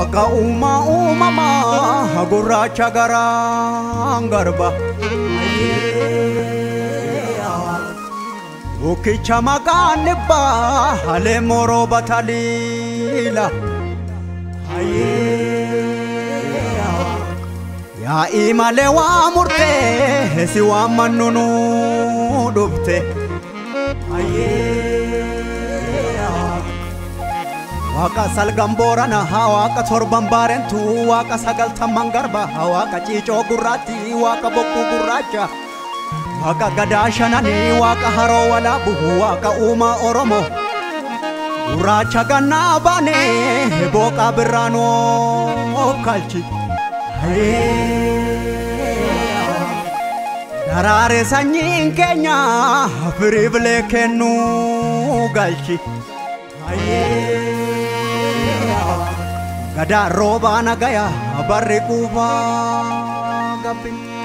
Akka uumaa uumamaa gurraacha garaan garba. Bukkicha maqaannibba dhibbaa halee morooba taliila. Yaa'i malee waa murtee si dhufte. Waaqa salgan Booranaa, waaqa torban Baarentuu, waaqa sagaltamman Garbaa, waaqa ciicoo waka waaqa bokkuu gurraacha. Waaqa gadaa shananii, waaqa haroo walaabu, waaqa uumaa Oromoo. Gurraacha gannaa baanee booqaa birraanoo kalchi. Darare sanyiin kenya firiibilee kennuu galchi. Ayee. gadaa roobaa nagayaa barri quufaa gabbina.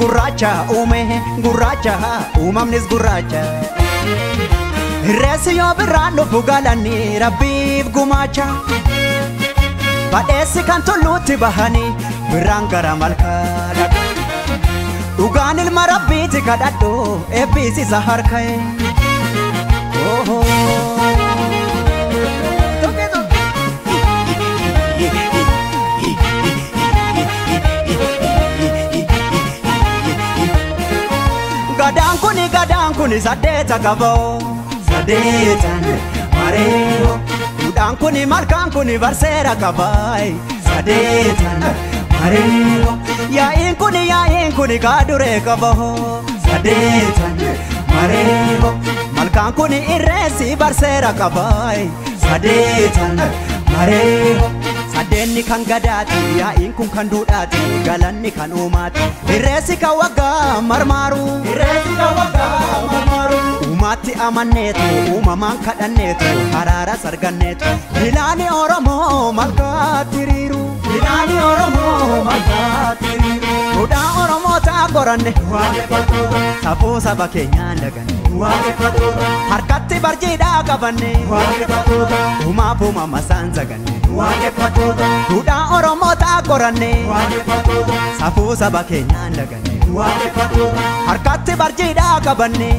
gurraacha uume gurraacha uumamnis gurraacha reessi yoo biraan lubbu galanni rabbiif gumaacha badheessi kan tulluutti bahanii birraan gara malkaadha dhugaan ilma rabbiiti kadhadhu eebbiisisa harka'e. gadaan kun gadaan kun saddeeta qaba saddeetan mareeyo duudhaan kun malkaan kun barseera qaba saddeetan mareeyo yaa'iin kun yaa'iin kun kaaduree qaba saddeetan mareeyo malkaan kun irreessi barseera qaba saddeetan mareeyo. addeenni kan gadaati yaa'iin kun kan duudhaati galanni kan uumaati hirreessi kan waggaa marmaaru kan waggaa marmaaru uumaatti amanneetu uumamaan kadhanneetu haraara sarganneetu bilaani oromoo malkaatti riiru bilaani oromoo malkaatti qoranne safuu saba keenyaan daganne harkatti barjiidhaa qabanne uumaaf uumama isaan zaganne duudhaa oromootaa qoranne safuu saba keenyaan daganne harkatti barjiidhaa qabanne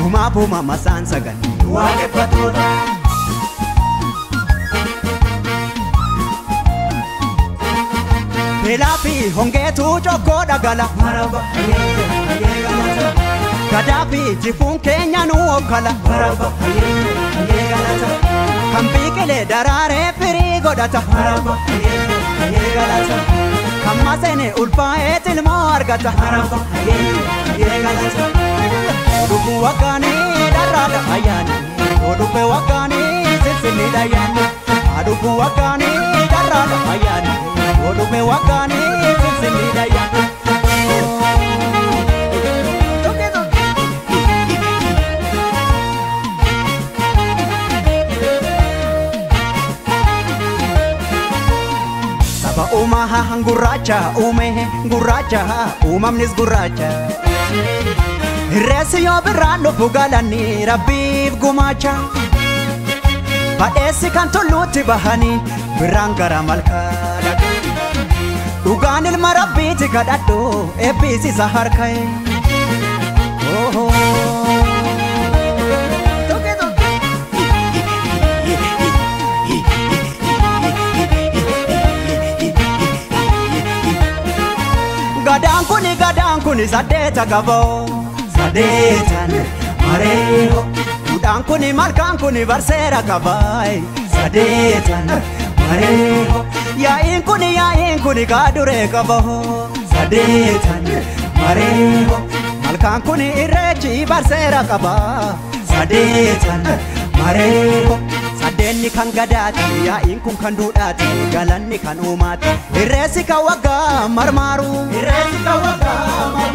uumaaf uumama isaan zaganne. Gaddafi, hongetu koda gala Maraba, Gaddafi, jifuun Kenya nu hoggala Maraba, Kan biqilee daraaree firii godhata Maraba, Kan maseene ulfaa'ee tilmoo argata Maraba, Dhuguu waggaanii dharraadha ayyaani Oduu fe waggaanii silsilli dhayyaani Aduu wakani darada ayani Saba uumaa gurraacha uume gurraacha uumamnis gurraacha. Reessi yoo biraan lubbu galanni rabbiif gumaacha. Badheessi kan tolluutti bahani biraan gara malkaadha. Dhugaan ilma rabbiiti kadhadhu eebbisiisa harka'e. kuni zadeta gabo zadetane mareo udan kuni malkan kuni varsera gabai zadetane mareo yain kuni yain kuni gadure gabo zadetane mareo malkan kuni irechi varsera gaba zadetane mareo Isheenni kan gadaati yaa'iin kun kan duudhaati galanni kan uumaati Irreessi kan waggaa marmaaru waggaa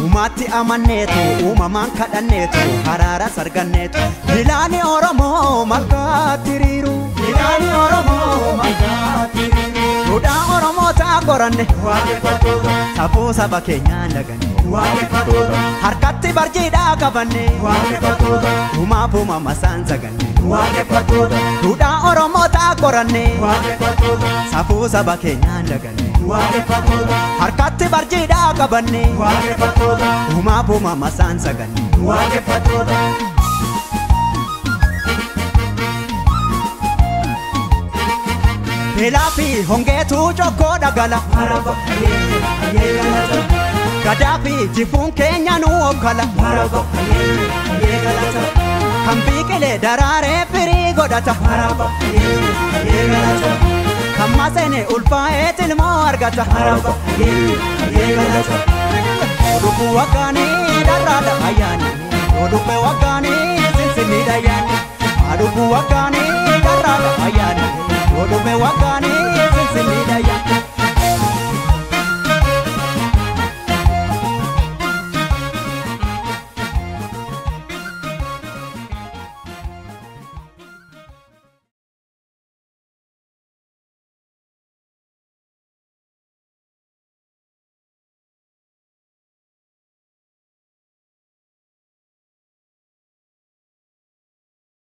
Uumaatti amanneetu uumamaan kadhanneetu haraara arganneetu Bilaani Oromoo maggaatti riiru Bilaani Oromoo maggaatti riiru Duudhaa Oromoo ta'a qoranne waaqeffattoota saba keenyaan dagan waaqeffa toota. Harkatti barjiidhaa qabannee waaqeffa toota. Dhumaa buuma masaan sagannee waaqeffa toota. Duudhaa Oromootaa qorannee waaqeffa toota. Safuu saba keenyaan dagannee. waaqeffattoota harkatti barjiidhaa qabanne ayela, ayela, ayela. masaan saganne waaqeffattoota. Beelaa fi hongeetu cokkoo dhagala. Haraba ayeera ayeera jala. Gaddafi jibuun keenya nu hoggala. Maraba fayyee fayyee galata. Kan biqilee daraaree firii godhata. Maraba fayyee fayyee galata. Kan maseene ulfaa'ee tilmoo argata. Maraba fayyee fayyee galata. Dhuguu Wakani, Darada, ayyaani. Odubbe Wakani, sinsinni dayyaani. Adubbu waggaanii dharraadha ayyaani. Odubbe waggaanii sinsinni dayyaani.